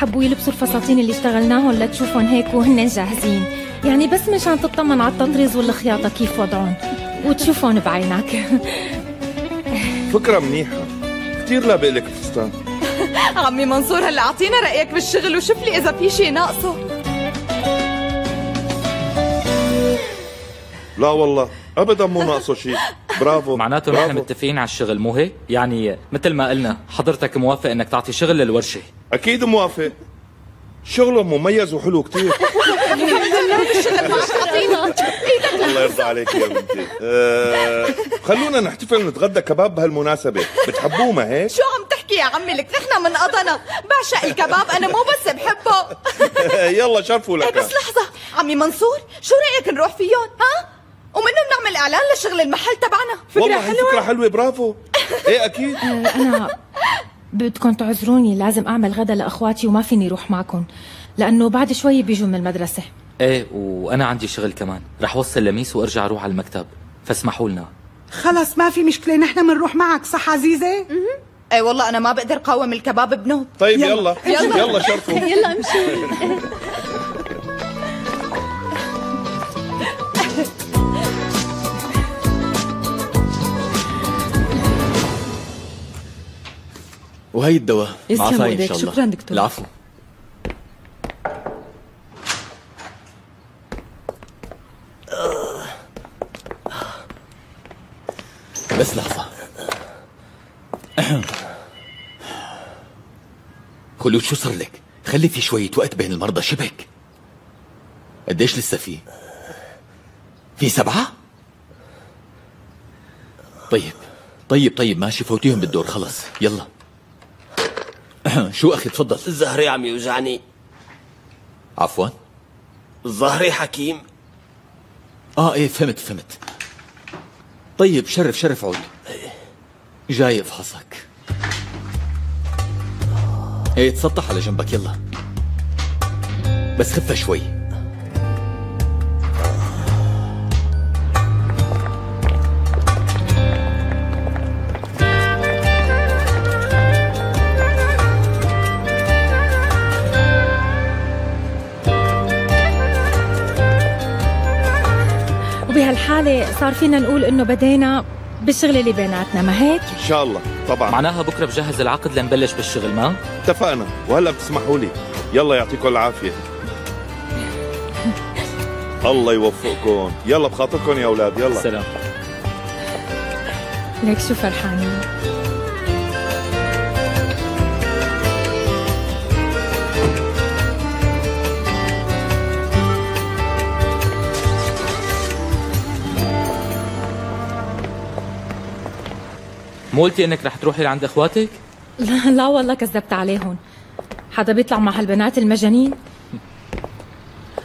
حبوا يلبسوا الفساتين اللي اشتغلناهم لتشوفهم هيك وهن جاهزين. يعني بس مشان تطمن على التطريز والخياطة كيف وضعهم. وتشوفهم بعينك. فكرة منيحة. كثير لابق لك الفستان عمي منصور هلا أعطينا رأيك بالشغل وشوف لي إذا في شيء ناقصه. لا والله ابدا مو ناقصه شيء برافو معناته. نحن متفقين على الشغل مو هيك؟ يعني مثل ما قلنا حضرتك موافق إنك تعطي شغل للورشة. أكيد موافق. شغله مميز وحلو كثير الله يرضى عليك يا بنتي. أه خلونا نحتفل ونتغدى كباب بهالمناسبة. بتحبوه ما هيك؟ شو عم تحكي يا عمي لك؟ نحن من قضنا بعشق الكباب أنا مو بس بحبه. يلا شرفوا إيه لك بس لحظة. عمي منصور شو رأيك نروح فيهم ها؟ ومنهم نعمل إعلان لشغل المحل تبعنا؟ فكرة والله هي حلوة. فكرة حلوة برافو. إيه أكيد. أنا بدكم تعذروني لازم أعمل غدا لأخواتي وما فيني أروح معكم. لأنه بعد شوي بيجوا من المدرسة. إيه وأنا عندي شغل كمان. رح وصل لميس وأرجع أروح على المكتب. فاسمحوا لنا. خلص ما في مشكلة. نحن بنروح معك صح عزيزة؟ إيه والله أنا ما بقدر قاوم الكباب بنوب. طيب يلا. يلا. يلا. يلا شرفوا. يلا امشي وهي الدواء مع فاي إن. شاء الله شكراً دكتور. العفو بس لحظة خلود شو صار لك؟ خلي في شوية وقت بين المرضى شبك قديش لسه في؟ في سبعة؟ طيب طيب طيب ماشي فوتيهم بالدور خلص يلا شو أخي تفضل. ظهري عم يوجعني. عفوا. ظهري حكيم. آه إيه فهمت فهمت. طيب شرف شرف عود. جاي إفحصك. إيه تسطح على جنبك يلا. بس خفها شوي. وبهالحالة صار فينا نقول إنه بدينا بالشغل اللي بيناتنا ما هيك؟ إن شاء الله طبعا. معناها بكرة بجهز العقد لنبلش بالشغل ما؟ اتفقنا. وهلا بتسمحوا لي. يلا يعطيكم العافية. الله يوفقكم. يلا بخاطركم يا أولاد يلا. سلام. ليك شو فرحانين. مو قلتي إنك رح تروحي لعند إخواتك؟ لا لا والله كذبت عليهم. حدا بيطلع مع هالبنات المجانين؟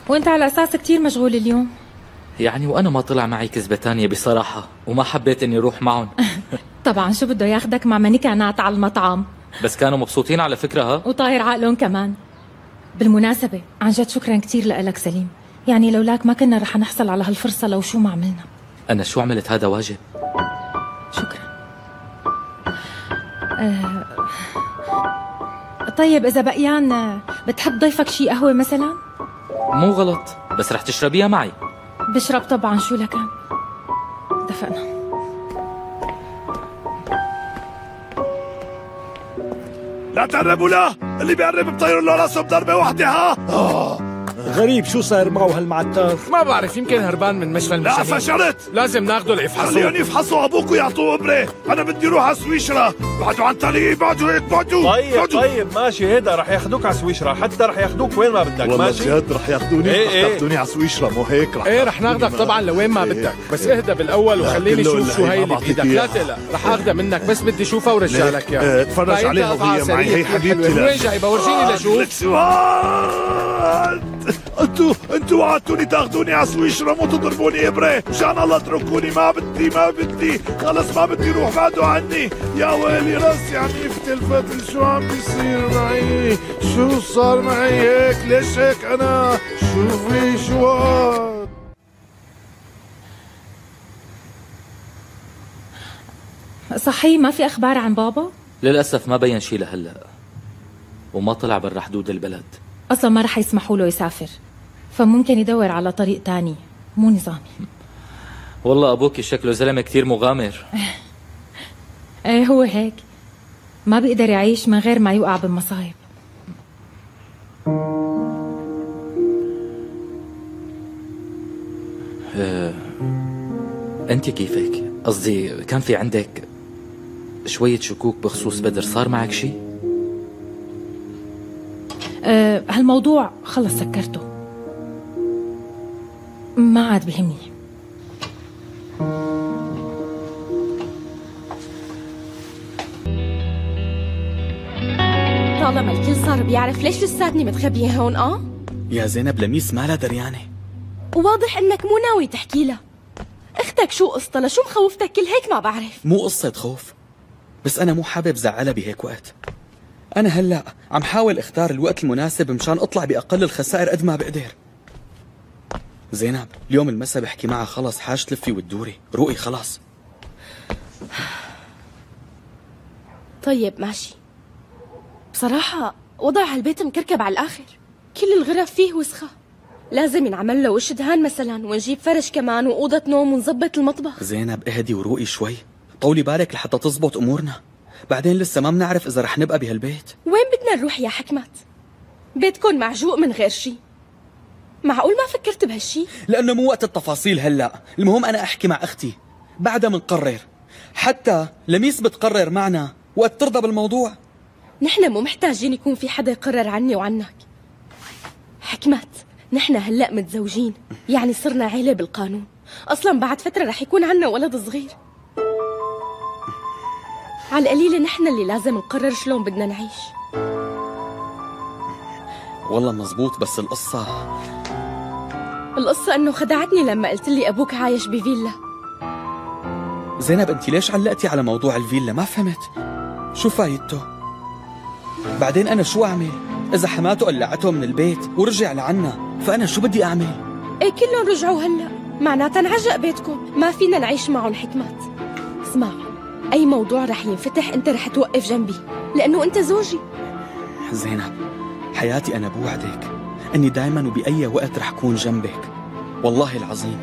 وأنت على أساس كتير مشغول اليوم. يعني وأنا ما طلع معي كذبة تانية بصراحة وما حبيت إني أروح معهم. طبعا شو بده ياخدك مع منكعنات على المطعم؟ بس كانوا مبسوطين على فكرة ها؟ وطاير عقلهم كمان. بالمناسبة عن جد شكرا كتير لك سليم. يعني لولاك ما كنا رح نحصل على هالفرصة لو شو ما عملنا. أنا شو عملت؟ هذا واجب. شكرا. آه طيب إذا بقيان بتحب ضيفك شي قهوة مثلا؟ مو غلط بس رح تشربيها معي. بشرب طبعا شو لكان اتفقنا. لا تقربوا له اللي بيقرب بطيروا له راسه بضربة واحدة ها؟ غريب شو صاير معه هالمعتاف ما بعرف يمكن هربان من مشفى لا فشلت. لازم ناخده ليفحصوه. خليهم يفحصوا أبوك ويعطوه ابره أنا بدي أروح على سويشرا. بعدوا عن طريقي بعدوا هيك بعدوا. طيب بعدوا. طيب ماشي هيدا رح ياخدوك على سويشرا. حتى رح ياخدوك وين ما بدك والله ماشي؟ جد رح ياخذوني إيه رح إيه. ياخذوني على سويشرا مو هيك رح إيه رح ناخدك طبعا لوين ما إيه. بدك. بس اهدى بالأول لا، وخليني أشوف شو هي اللي بإيدك. لا. تقلق رح آخدها منك بس بدي اشوفها ورجع. لك إيه، اياها اتفرج باين عليها وهي معي. هي حبيبتي. وين جايبها ورجيني لشوف. لك سواد. أنتوا أنتوا وعدتوني تاخذوني على سويشرا مو تضربوني ابره. مشان الله اتركوني ما بدي ما بدي خلص ما بدي روح بعدوا عني يا ويلي راسي عم يفتل شو عم بيصير معي شو صار معي هيك ليش هيك أنا شو في شو هاد؟ صحيح ما في أخبار عن بابا؟ للأسف ما بين شي لهلأ وما طلع برا حدود البلد. أصلا ما رح يسمحوا له يسافر. فممكن يدور على طريق تاني. مو نظامي. والله أبوك شكله زلمة كتير مغامر. إيه هو هيك. ما بيقدر يعيش من غير ما يوقع بمصايب آه، أنت كيفك؟ قصدي كان في عندك شوية شكوك بخصوص بدر صار معك شي؟ أه هالموضوع خلص سكرته. ما عاد بهمني طالما الكل صار بيعرف ليش لساتني متخبية هون آه؟ يا زينب لميس ما لها دريانة. وواضح إنك مو ناوي تحكي لها. أختك شو قصتها؟ لشو مخوفتك؟ كل هيك ما بعرف. مو قصة خوف بس أنا مو حابب زعلها بهيك وقت. أنا هلأ عم حاول إختار الوقت المناسب مشان أطلع بأقل الخسائر قد ما بقدر. زينب اليوم المساء بحكي معها خلص حاج تلفي وتدوري روقي خلاص. طيب ماشي. بصراحة وضع هالبيت مكركب على الآخر. كل الغرف فيه وسخة. لازم ينعمل له وش دهان مثلا ونجيب فرش كمان وأوضة نوم ونظبط المطبخ. زينب اهدي وروقي شوي. طولي بالك لحتى تزبط أمورنا. بعدين لسه ما بنعرف إذا رح نبقى بهالبيت. وين بدنا نروح يا حكمت؟ بيتكم معجوق من غير شي. معقول ما فكرت بهالشي؟ لأنه مو وقت التفاصيل هلأ. المهم أنا أحكي مع أختي. بعدها منقرر. حتى لميس بتقرر معنا وقت ترضى بالموضوع. نحن مو محتاجين يكون في حدا يقرر عني وعنك. حكمت نحن هلأ متزوجين. يعني صرنا عيلة بالقانون. أصلا بعد فترة رح يكون عنا ولد صغير. على القليلة نحن اللي لازم نقرر شلون بدنا نعيش. والله مزبوط بس القصة القصة أنه خدعتني لما قلت لي أبوك عايش بفيلا. زينب انت ليش علقتي على موضوع الفيلا؟ ما فهمت. شو فايدته؟ بعدين أنا شو أعمل؟ إذا حماته قلعته من البيت ورجع لعنا فأنا شو بدي أعمل؟ إيه كلهم رجعوا هلا. معناتها نعجق بيتكم. ما فينا نعيش معهم حكمت اسمع أي موضوع رح ينفتح أنت رح توقف جنبي لأنه أنت زوجي. زينب حياتي أنا بوعدك. أني دايما وبأي وقت رح كون جنبك. والله العظيم.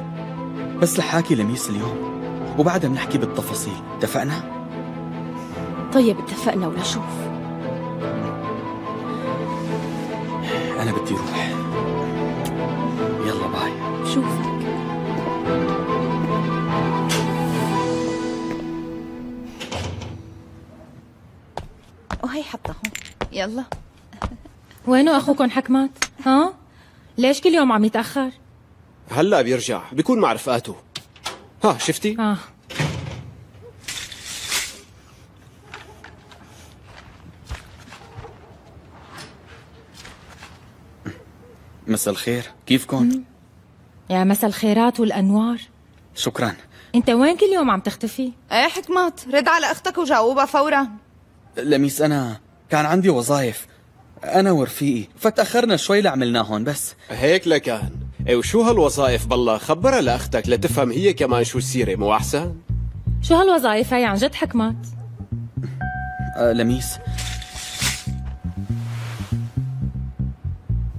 بس لحاكي لميس اليوم وبعدها بنحكي بالتفاصيل. اتفقنا؟ طيب اتفقنا ولا شوف أنا بدي أروح يلا باي. بشوفك وهي حطها هون. يلا. وينو اخوكم حكمت؟ ها؟ ليش كل يوم عم يتأخر؟ هلا بيرجع بيكون مع رفقاته ها شفتي؟ آه. مساء الخير. كيفكن؟ يا مسا الخيرات والأنوار. شكرا. أنت وين كل يوم عم تختفي؟ إيه حكمت رد على أختك وجاوبها فورا. لميس أنا كان عندي وظايف أنا ورفيقي. فتأخرنا شوي لعملناهن بس. هيك لكان إيه وشو هالوظائف بالله خبرها لاختك لتفهم هي كمان شو السيرة مو أحسن؟ شو هالوظائف هي؟ عن جد حكمت. آه لميس.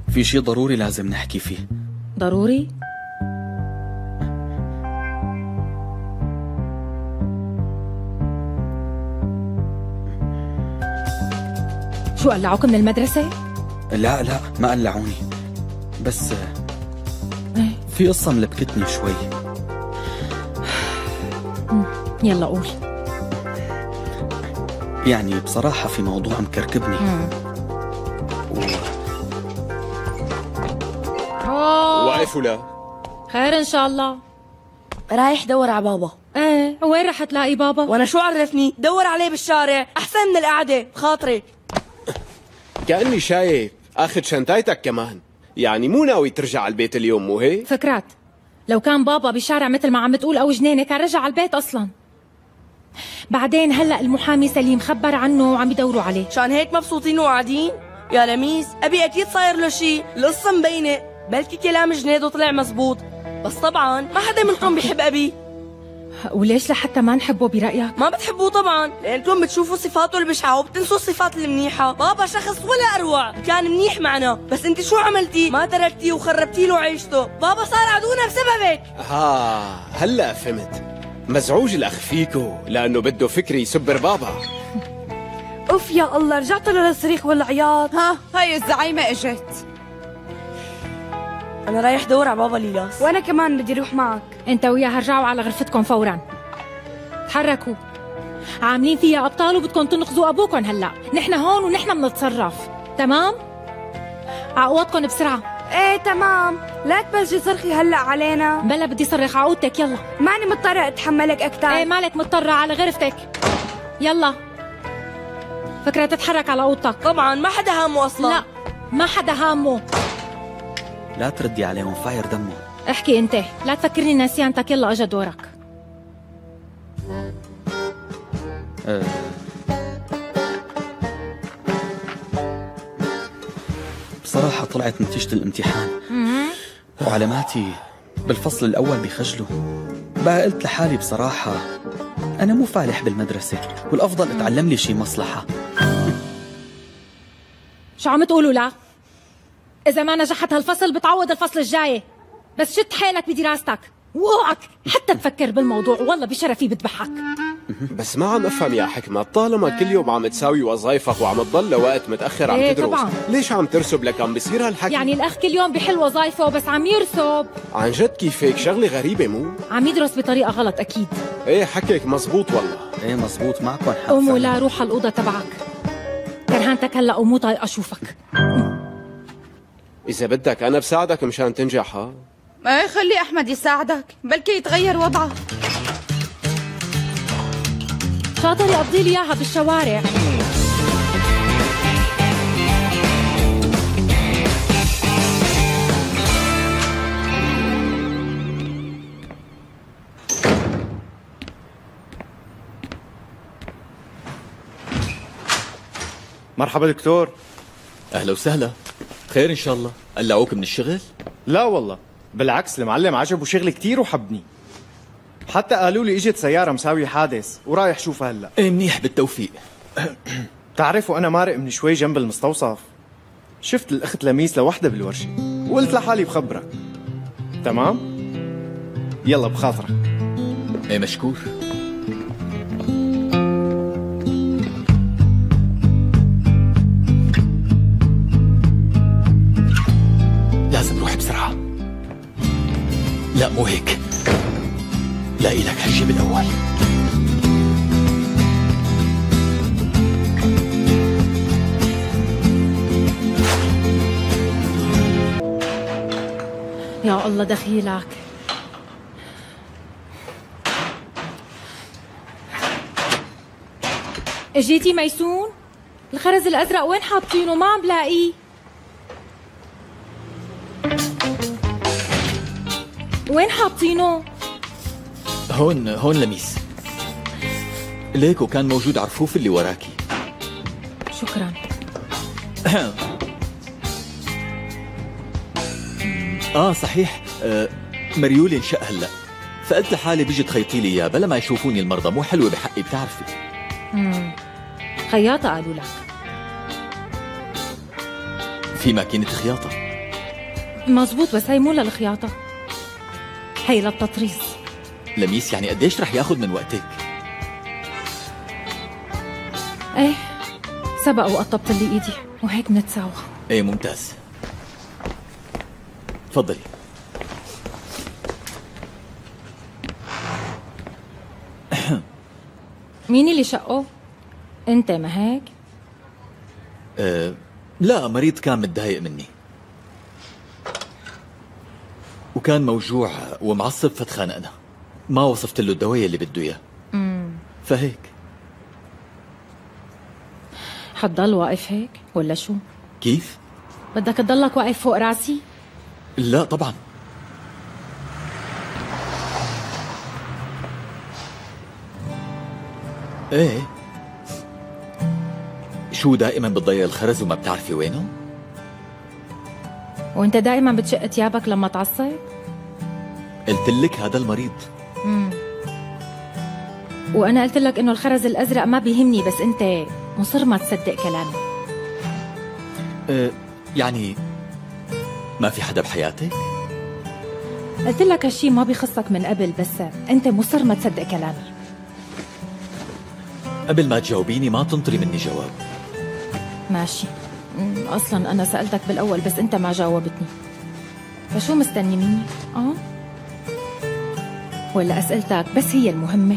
في شي ضروري لازم نحكي فيه. ضروري؟ شو قلعوك من المدرسة؟ لا لا ما قلعوني. بس إيه. في قصة ملبكتني شوي. يلا قول. يعني بصراحة في موضوع مكركبني. و... واقف ولا خير إن شاء الله. رايح دور على بابا. إيه وين رح تلاقي بابا؟ وأنا شو عرفني؟ دور عليه بالشارع أحسن من القعدة. بخاطري كأني شايف اخذ شنطايتك كمان. يعني مو ناوي ترجع على البيت اليوم مو هيك؟ فكرات لو كان بابا بالشارع مثل ما عم تقول أو جنينة كان رجع على البيت أصلا. بعدين هلأ المحامي سليم خبر عنه وعم يدوروا عليه. شان هيك مبسوطين وقاعدين؟ يا لميس أبي أكيد صاير له شيء القصة مبينة. بلكي كلام جنيد وطلع مزبوط. بس طبعا ما حدا منكم بيحب أبي. وليش لحتى ما نحبه برأيك؟ ما بتحبوه طبعا. لأنكم بتشوفوا صفاته البشعه وبتنسوا الصفات المنيحه بابا شخص ولا أروع. كان منيح معنا. بس انت شو عملتي ما تركتيه وخربتي له عيشته. بابا صار عدونا بسببك. ها هلا فهمت. مزعوج الأخ فيكو لأنه بده فكري يسبر بابا. أوف يا الله رجعت للصريخ والعياط. ها هاي الزعيمة إجت. أنا رايح دور على بابا ليلاس. وأنا كمان بدي أروح معك. أنت وياها رجعوا على غرفتكم فورا. تحركوا. عاملين فيها أبطال وبدكم تنقذوا أبوكم هلأ. نحن هون ونحن بنتصرف. تمام؟ عقواتكم بسرعة. إيه تمام. لا تبلشي صرخي هلأ علينا. بلا بدي صرخ عقودتك يلا. ماني مضطرة أتحملك أكثر إيه مالك مضطرة على غرفتك. يلا. فكرة تتحرك على اوضتك طبعا ما حدا هامه أصلا. لا ما حدا هامه. لا تردي عليهم فاير دمه. احكي انت. لا تفكرني نسيانتك يلا اجا دورك. أه. بصراحة طلعت نتيجة الامتحان. وعلاماتي بالفصل الأول بخجلوا بقى قلت لحالي بصراحة أنا مو فالح بالمدرسة والأفضل أتعلم لي شي مصلحة. شو عم تقولوا لا؟ إذا ما نجحت هالفصل بتعوض الفصل الجاي. بس شد حيلك بدراستك. واوعك حتى تفكر بالموضوع والله بشرفي بذبحك. بس ما عم أفهم يا حكمة طالما كل يوم عم تساوي وظايفك وعم تضل لوقت متأخر عم إيه تدرس طبعاً. ليش عم ترسب لك عم بصير هالحكي؟ يعني الأخ كل يوم بحل وظايفه بس عم يرسب. عن جد كيف هيك شغلة غريبة مو؟ عم يدرس بطريقة غلط أكيد. إيه حكيك مزبوط والله. إيه مزبوط معكم حق قوم فعلاً. ولا روح على الأوضة تبعك. كرهانتك هلا ومو طايقه أشوفك. إذا بدك أنا بساعدك مشان تنجح ها إيه خلي أحمد يساعدك بلكي يتغير وضعه. شاطر يقضي لي إياها بالشوارع. مرحبا دكتور. أهلا وسهلا. خير إن شاء الله. قلعوك من الشغل؟ لا والله. بالعكس المعلم عجبه شغلي كتير وحبني. حتى قالوا لي إجت سيارة مساوي حادث ورايح شوفها هلا. إيه منيح بالتوفيق. بتعرفوا أنا مارق من شوي جنب المستوصف. شفت الأخت لميس لوحدة بالورشة وقلت لحالي بخبرك. تمام؟ يلا بخاطرك. إيه مشكور. دخيلك. اجيتي ميسون؟ الخرز الأزرق وين حاطينه ما عم بلاقيه. وين حاطينه هون هون لميس. ليك وكان موجود عرفوف اللي وراكي. شكرا. آه صحيح. آه مريولي انشق هلا. فقلت لحالي بيجي تخيطي لي إياه بلا ما يشوفوني المرضى مو حلوة بحقي بتعرفي. مم. خياطة قالوا لك. في ماكينة خياطة. مزبوط بس هي مو للخياطة. هي للتطريز. لميس يعني قديش رح ياخذ من وقتك؟ إيه سبق وقطبت لي إيدي وهيك بنتساوى. إيه ممتاز. تفضلي. مين اللي شقه؟ انت ما هيك؟ آه لا مريض كان متضايق مني وكان موجوع ومعصب فتخانقنا ما وصفت له الدواء اللي بده إياه فهيك حتضل واقف هيك ولا شو؟ كيف؟ بدك تضلك واقف فوق راسي؟ لا طبعا إيه شو دائما بتضيع الخرز وما بتعرفي وينه؟ وأنت دائما بتشق ثيابك لما تعصب؟ قلت لك هذا المريض امم وأنا قلت لك إنه الخرز الأزرق ما بيهمني بس أنت مصر ما تصدق كلامي أه يعني ما في حدا بحياتك؟ قلت لك هالشي ما بيخصك من قبل بس أنت مصر ما تصدق كلامي قبل ما تجاوبيني ما تنطري مني جواب. ماشي. أمم، أصلا أنا سألتك بالأول بس أنت ما جاوبتني. فشو مستني مني؟ آه؟ ولا اسئلتك بس هي المهمة.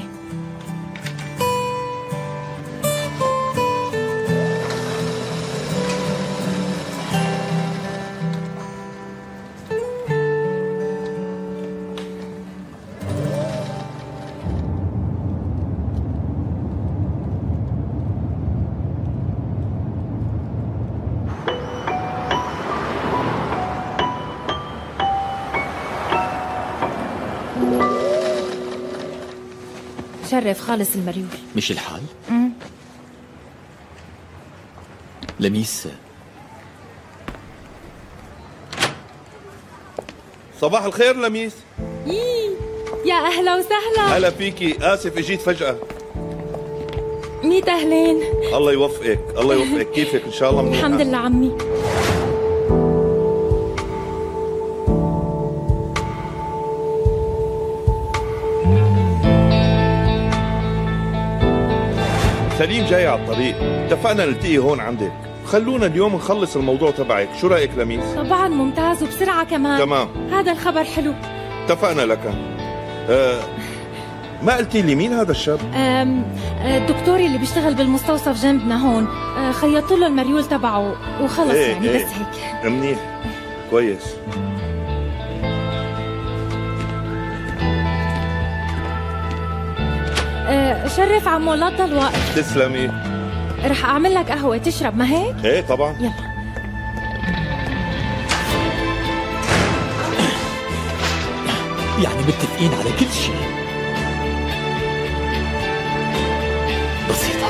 شرف خالص المريول. مش الحال؟ أمم. لميس. صباح الخير لميس. يا أهلا وسهلا. هلا فيكي آسف إجيت فجأة. ميت أهلين. الله يوفقك الله يوفقك. كيفك؟ إن شاء الله منيحة. الحمد لله عمي. سليم جاي على الطريق. اتفقنا نلتقي هون عندك. خلونا اليوم نخلص الموضوع تبعك. شو رأيك لميس؟ طبعا ممتاز وبسرعة كمان. تمام. هذا الخبر حلو. اتفقنا لك. آه ما قلتي لي مين هذا الشاب؟ الدكتور اللي بيشتغل بالمستوصف جنبنا هون. أه، خيطوا له المريول تبعه وخلص إيه، يعني إيه. بس هيك. منيح. كويس. شرف عمو لا تضل وقت تسلمي. رح أعمل لك قهوة. تشرب ما هيك إيه طبعا. يلا. يعني متفقين على كل شيء. بسيطة.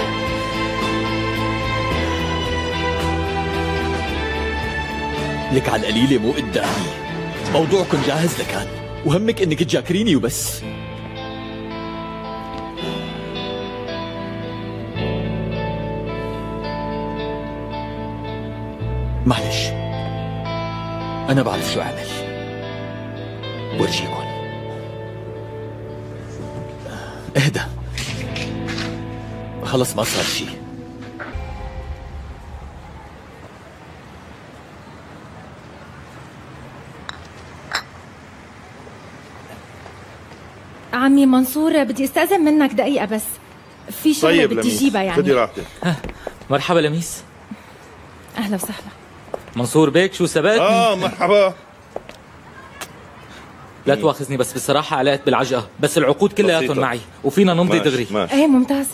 لك على القليلة مو قدامي. موضوعكم جاهز لكان. وهمك إنك تجاكريني وبس. أنا بعرف شو أعمل. برجيكم. اهدى. خلص ما صار شي. عمي منصور بدي استأذن منك دقيقة بس. في شغلة طيب بدي اجيبها خدي يعني. راحتك. مرحبا لميس. أهلا وسهلا. منصور بيك شو سبقتني آه مرحبا. لا تواخذني بس بصراحة علقت بالعجقة. بس العقود كلياتهم. معي وفينا نمضي ماشي، دغري. ماشي. إيه ممتاز.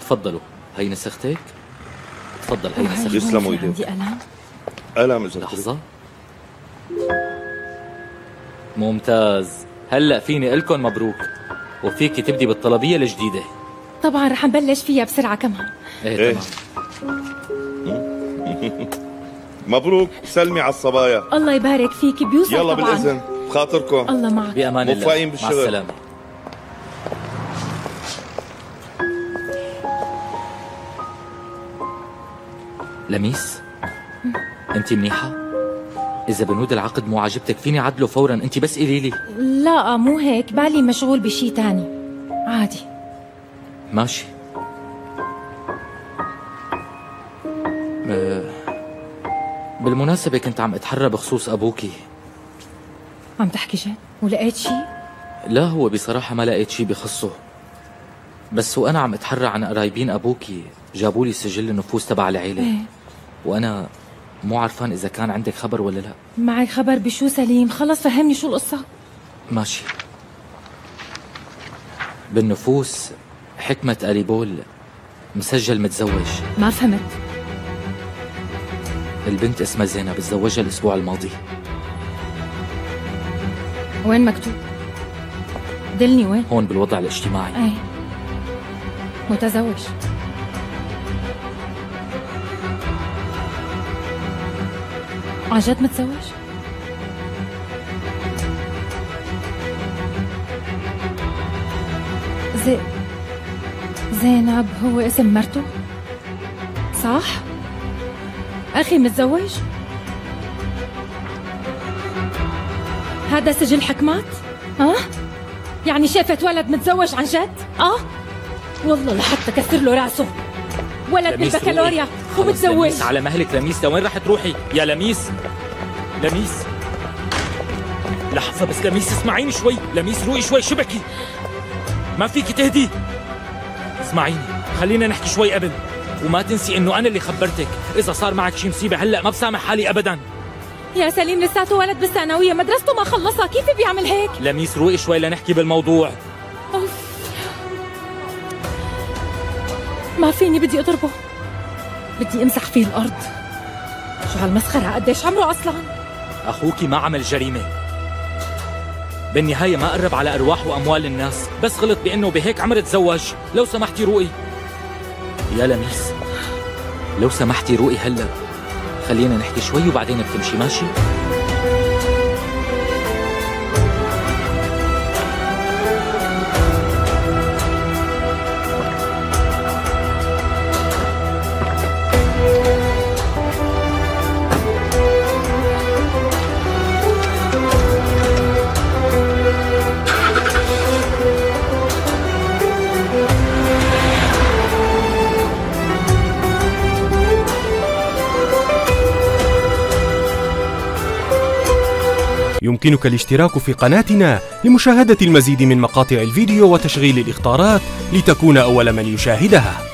تفضلوا. هي نسختك تفضل هي نسختك يسلموا ايديك. عندي قلم قلم اذا لحظة. ممتاز. هلا فيني لكم مبروك وفيك تبدي بالطلبية الجديدة. طبعا رح نبلش فيها بسرعة كمان. إيه, إيه. تمام. مبروك. سلمي على الصبايا. الله يبارك فيك بيوصل يلا طبعا. بالإذن. بخاطركم الله معك. بأمان الله. موفقين مع بالشغل. السلامة. لميس أنت منيحة؟ إذا بنود العقد مو عاجبتك فيني عدله فورا. أنت بس قولي لي. لا مو هيك. بالي مشغول بشي تاني. عادي. ماشي. أه، بالمناسبة كنت عم أتحرى بخصوص أبوكي. عم تحكي جد؟ ولقيت شي؟ لا هو بصراحة ما لقيت شي بخصه. بس وأنا عم أتحرى عن قرايبين أبوكي جابوا لي سجل النفوس تبع العيلة. إيه. وأنا مو عرفان إذا كان عندك خبر ولا لا. معك خبر بشو سليم؟ خلص فهمني شو القصة. ماشي. بالنفوس حكمة أليبول مسجل متزوج. ما فهمت. البنت اسمها زينب تزوجها الأسبوع الماضي. وين مكتوب؟ دلني وين؟ هون بالوضع الاجتماعي. إيه متزوج. عن جد متزوج؟ زي زينب هو اسم مرته؟ صح؟ أخي متزوج؟ هذا سجل حكمات؟ ها؟ يعني شافت ولد متزوج عن جد؟ آه والله لحتى كسر له راسه. ولد بالبكالوريا. ومتزوج على مهلك. لميس لوين رح تروحي يا لميس. لميس. لحظة بس لميس اسمعيني شوي. لميس روقي شوي شبكي. ما فيك تهدي. اسمعيني خلينا نحكي شوي قبل وما تنسي إنه أنا اللي خبرتك. إذا صار معك شي مصيبة هلأ ما بسامح حالي ابدا. يا سليم لساته ولد بالثانوية. مدرسته ما خلصها. كيف بيعمل هيك؟ لميس روقي شوي لنحكي بالموضوع. أوف. ما فيني بدي أضربه. بدي أمسح فيه الأرض. شو هالمسخرة؟ قديش عمره أصلا؟ أخوك ما عمل جريمة. بالنهاية ما قرب على أرواح وأموال الناس بس غلط بأنه بهيك عمر تزوج. لو سمحتي روقي. يا لميس لو سمحتي روقي هلا خلينا نحكي شوي وبعدين بتمشي ماشي؟ يمكنك الاشتراك في قناتنا لمشاهدة المزيد من مقاطع الفيديو وتشغيل الإخطارات لتكون أول من يشاهدها.